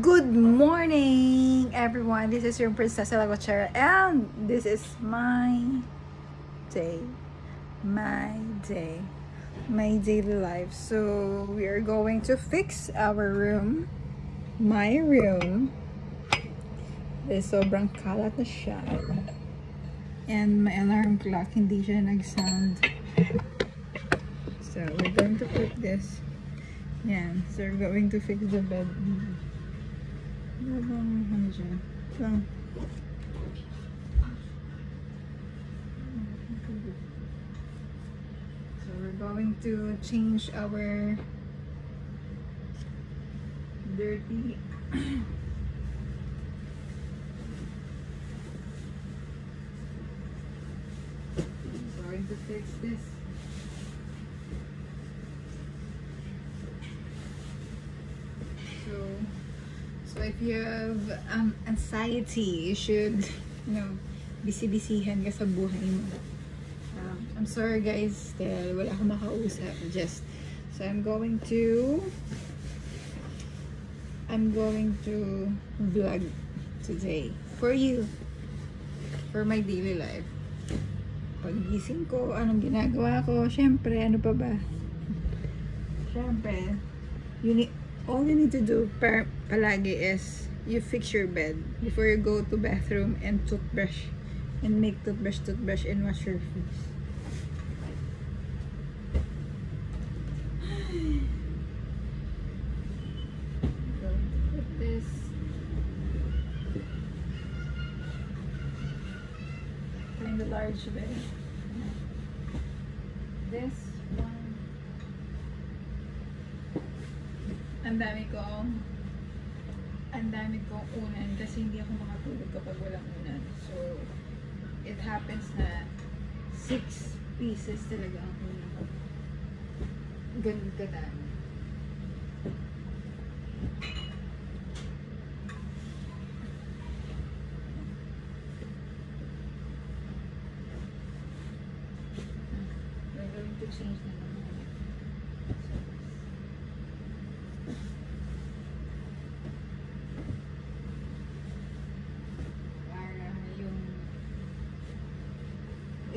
Good morning, everyone. This is your Prinsesa Lakwatsera, and this is my day, my day, my daily life. So we are going to fix our room. My room is so kalat na siya. And my alarm clock hindi siya nag-sound. So we're going to put this. Yeah, so we're going to fix the bed so we're going to change our dirty I'm going to fix this you have um, anxiety, you should, you know, bisibisihan ka sa buhay mo. Um, I'm sorry guys, dahil wala akong makausap. Just, so I'm going to, I'm going to vlog today for you, for my daily life. Pagising ko, anong ginagawa ko, syempre, ano pa ba? Syempre, yun all you need to do per palagi is you fix your bed before you go to bathroom and toothbrush and make toothbrush toothbrush and wash your face large bed. This ang dami kong ang dami kong unan kasi hindi ako makatulog kapag walang unan. So, it happens na 6 pieces talaga ang unan ko. Ganun kadami.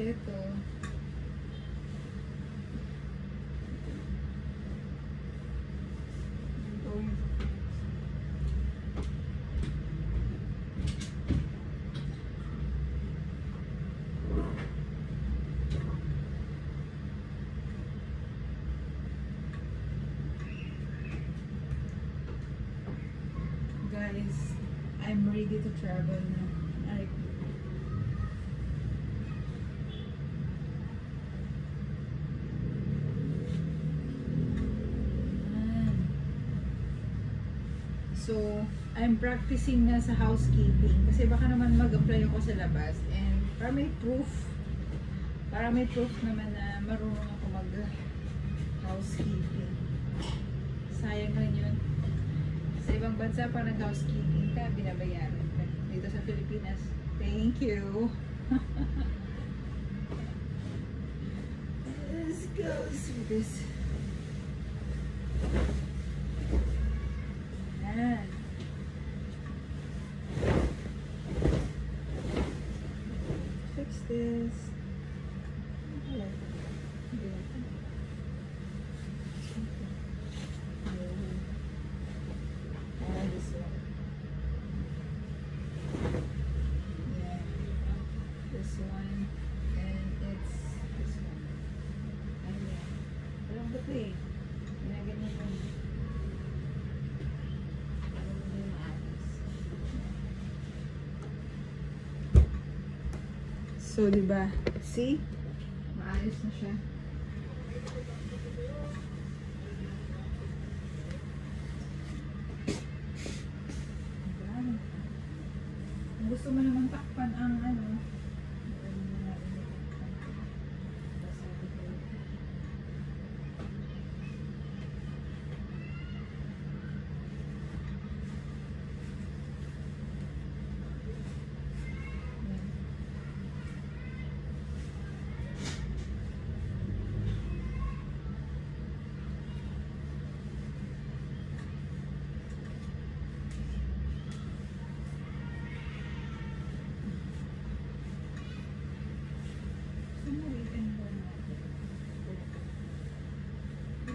Guys, I'm ready to travel now. So, I'm practicing na sa housekeeping kasi baka naman mag-apply ako sa labas and para may proof para may proof naman na marunong ako mag housekeeping sayang lang yun sa ibang bansa pa nag housekeeping ka binabayaran ka dito sa Pilipinas thank you let's go see this So, di ba? See? Maayos na siya. Gusto mo naman takpan ang ano,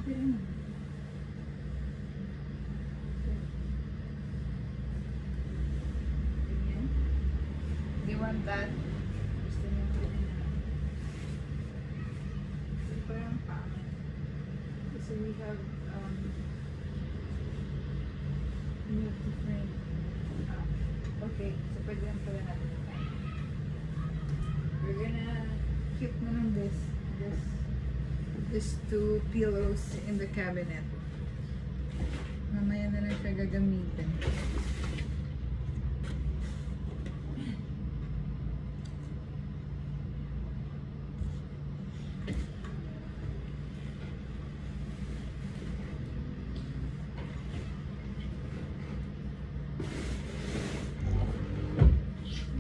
They want that. Gusto we have um, we have different uh, okay, so pwede lang pala natin. We're gonna keep mo this. This is two pillows in the cabinet. Mamaya na lang siya gagamitin.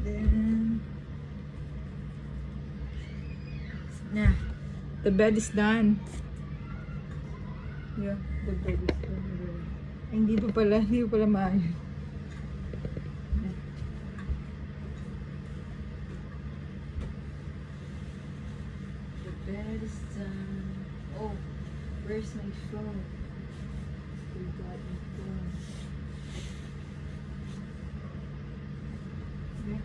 Then, yeah. The bed is done. Yeah, the bed is done. hindi pa pala, hindi pa pala maayos. The bed is done. Oh, where's my phone? We got my phone. Yeah.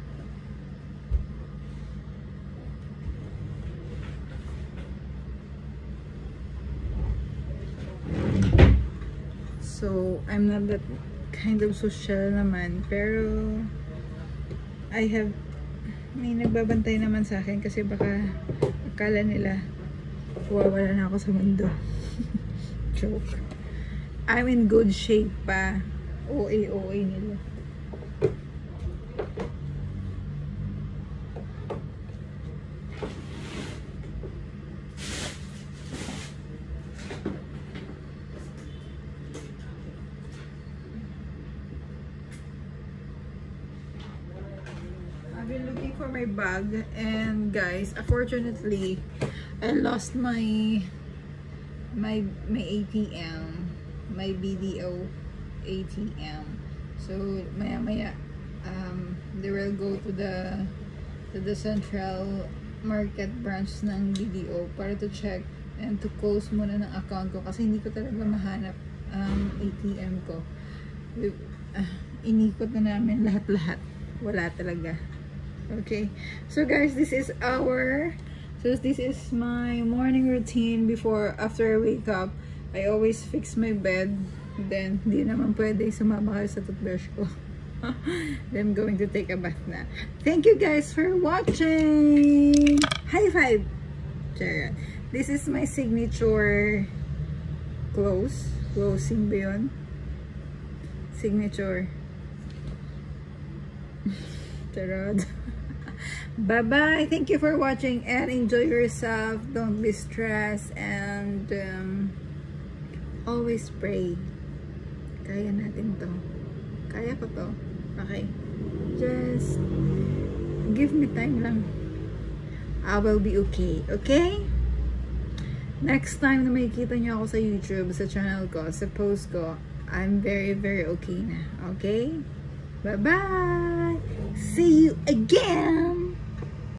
So, I'm not that kind of social naman. Pero, I have, may nagbabantay naman sa akin kasi baka akala nila wawala na ako sa mundo. Joke. I'm in good shape pa. OA, OA nila. looking for my bag. And guys, unfortunately, I lost my my my ATM, my BDO ATM. So maya maya um, they will go to the to the central market branch ng BDO para to check and to close muna ng account ko kasi hindi ko talaga mahanap ang um, ATM ko. Uh, inikot na namin lahat-lahat. Wala talaga. okay so guys this is our so this is my morning routine before after I wake up I always fix my bed then di naman pwede sumama sa toothbrush ko then I'm going to take a bath na thank you guys for watching high five this is my signature close closing ba yun? signature Charot Bye-bye. Thank you for watching and enjoy yourself. Don't be stressed and um, always pray. Kaya natin to. Kaya ko to. Okay. Just give me time lang. I will be okay. Okay? Next time na makikita niyo ako sa YouTube, sa channel ko, sa post ko, I'm very, very okay na. Okay? Bye-bye! See you again!